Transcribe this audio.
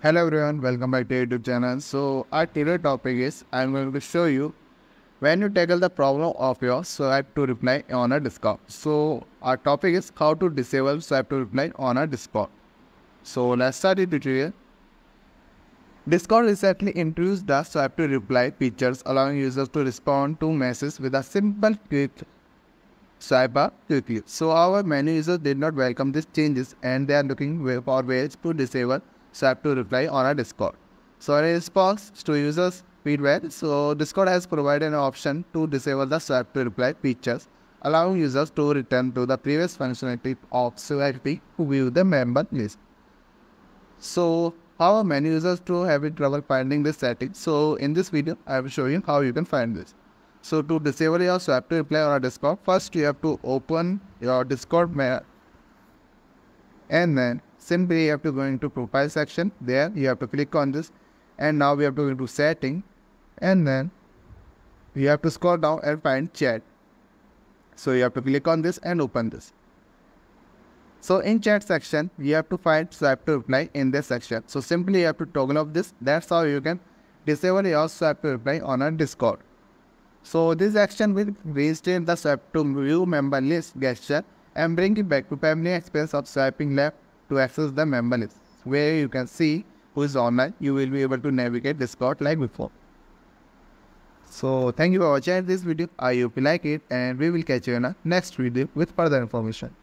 Hello everyone, welcome back to YouTube channel. So our today's topic is I'm going to show you when you tackle the problem of your swipe to reply on a Discord. So our topic is how to disable swipe to reply on a Discord. So let's start the tutorial. Discord recently introduced the swipe to reply features allowing users to respond to messages with a simple click swipe up quickly. So our many users did not welcome these changes and they are looking for ways to disable swipe to reply on our Discord. So in response to users feedback, so Discord has provided an option to disable the swipe to reply features, allowing users to return to the previous functionality of swiping to view the member list. So how many users to having trouble finding this setting? So in this video, I will show you how you can find this. So to disable your swipe to reply on a Discord, first you have to open your Discord and then simply you have to go into profile section there you have to click on this and now we have to go into setting and then you have to scroll down and find chat so you have to click on this and open this so in chat section you have to find swipe to reply in this section so simply you have to toggle off this that's how you can disable your swipe to reply on a discord so this action will reinstate the swipe to view member list gesture and bring it back to family experience of swiping left to access the member list where you can see who is online. You will be able to navigate Discord like before. So thank you for watching this video. I hope you like it and we will catch you in a next video with further information.